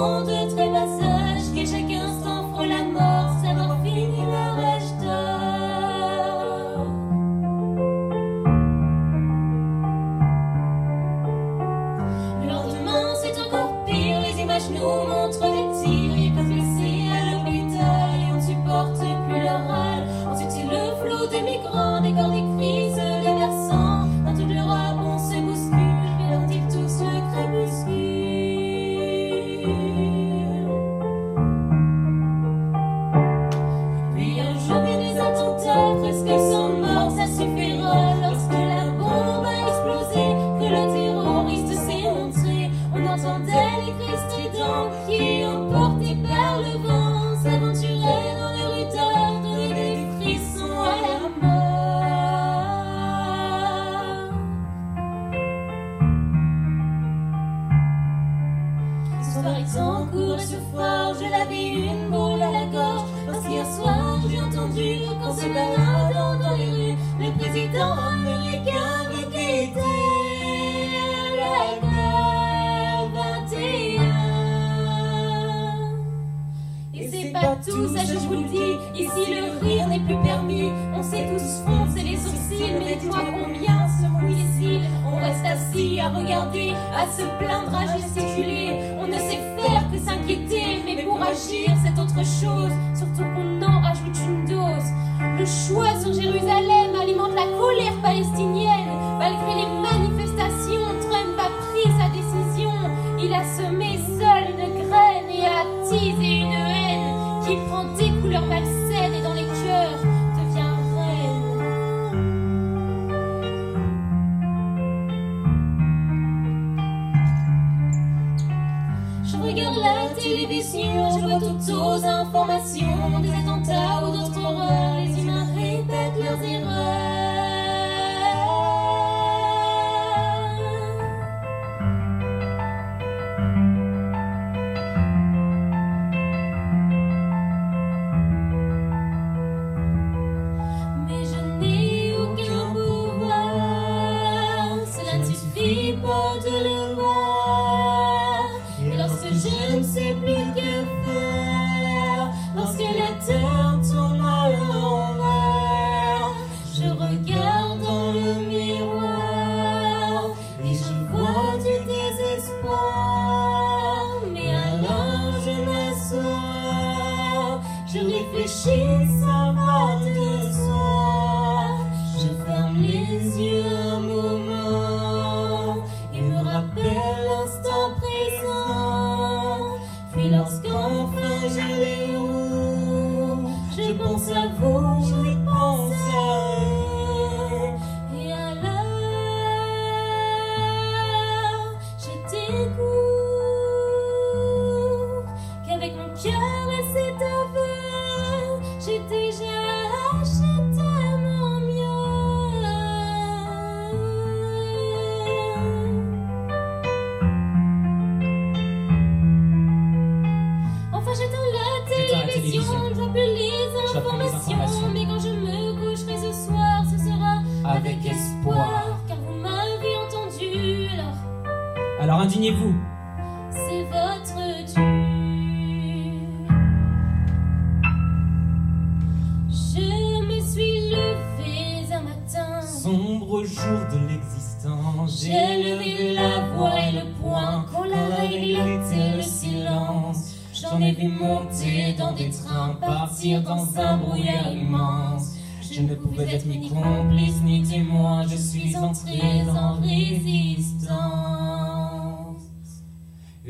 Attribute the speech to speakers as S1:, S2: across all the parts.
S1: avec enfants de très entendu qu'en se baladant dans les rues, le président américain veut quitter la guerre 21. Et c'est pas tout, ça je vous le dis. Ici le rire n'est plus permis. On sait tous froncer les sourcils, mais dites-moi combien les cils? On reste assis à regarder, à se plaindre, à gesticuler. On ne sait faire que s'inquiéter, mais pour agir c'est autre chose. Surtout qu'on en dose. Le choix sur Jérusalem alimente la colère palestinienne. Malgré les manifestations, Trump a pris sa décision. Il a semé seul une graine et a attisé une haine qui prend des attentats ou d'autres horreurs. Les humains répètent leurs erreurs. Mais je n'ai aucun pouvoir, cela ne suffit pas de le Mais alors je m'assois, je réfléchis, ça
S2: Avec espoir.
S1: Car vous m'avez entendu, alors
S2: Alors indignez-vous.
S1: J'ai levé la voix et le poing quand la règle était le silence. J'en ai vu monter dans des trains, partir dans un brouillard immense.
S2: Je ne pouvais être ni complice ni témoin, je suis entré en résistance.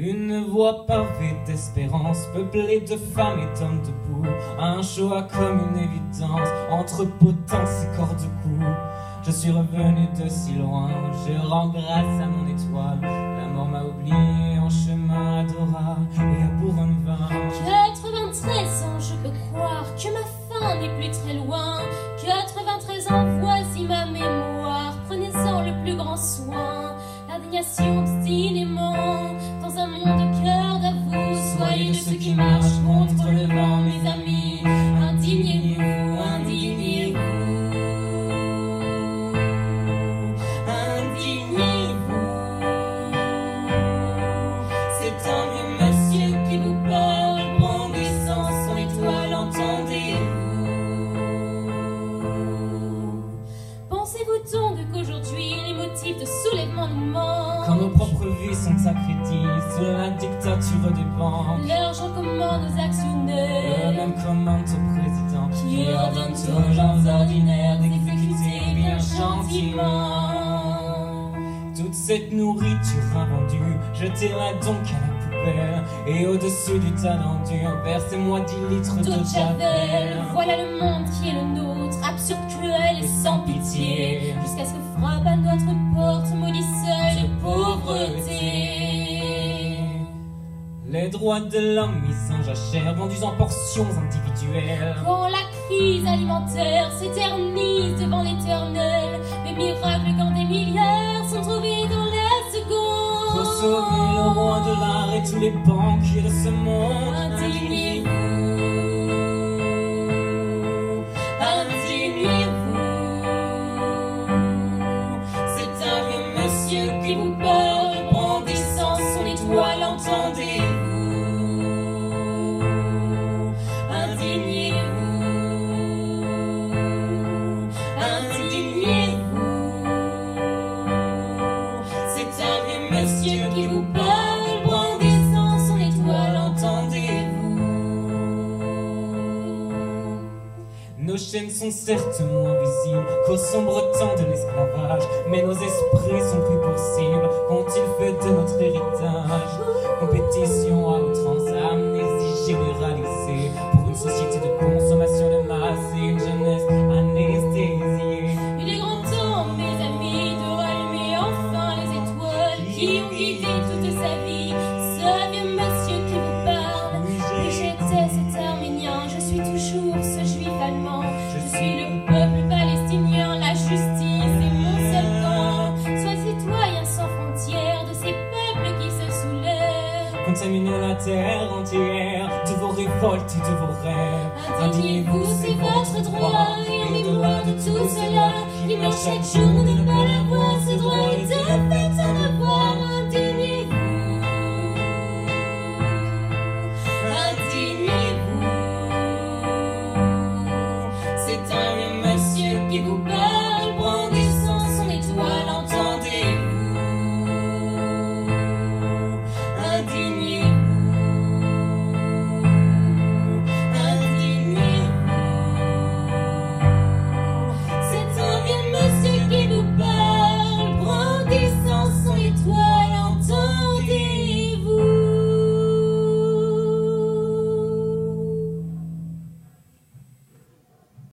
S2: Une voie pavée d'espérance, peuplée de femmes et d'hommes debout. Un choix comme une évidence, entre potence et corps de cou. Je suis revenu de si loin, je rends grâce à mon étoile. La mort m'a oublié en chemin adorable et à vain.
S1: 93 ans, je peux croire que ma fin n'est plus très loin. 93 ans, voici ma mémoire. Prenez-en le plus grand soin. L'indignation dans Donc qu'aujourd'hui les motifs de soulèvement nous manquent Quand nos propres vies sont
S2: sacrifiées sous la dictature des banques.
S1: L'argent commande aux actionnaires.
S2: Eux-mêmes commandent au président
S1: Qui ordonne aux gens ordinaires d'exécuter bien gentiment.
S2: Toute cette nourriture invendue, jetez-la donc à la poubelle. Et au-dessus du tas d'endure, versez-moi 10 litres
S1: Tout
S2: de
S1: javel Voilà le monde qui est le nôtre absurde, cruel et sans pitié, jusqu'à ce que frappe à notre porte, maudit seuil de pauvreté.
S2: Les droits de l'homme mis en jachère, vendus en portions individuelles.
S1: Quand la crise alimentaire s'éternise devant l'éternel, des miracles quand des milliards sont trouvés dans la
S2: Pour sauver le
S1: seconde.
S2: roi de l'art et tous les banquiers de ce monde. Sont certes moins visibles qu'au sombre temps de l'esclavage, mais nos esprits sont pris pour cible qu'ont-ils fait de notre héritage. Compétition à de vos de rêves.
S1: Indignez-vous, c'est votre droit, et en mémoire de tout cela, qui meurt chaque jour de ne pas l'avoir, ce droit est de fait en avoir. Indignez-vous, indignez-vous, c'est un monsieur qui vous parle.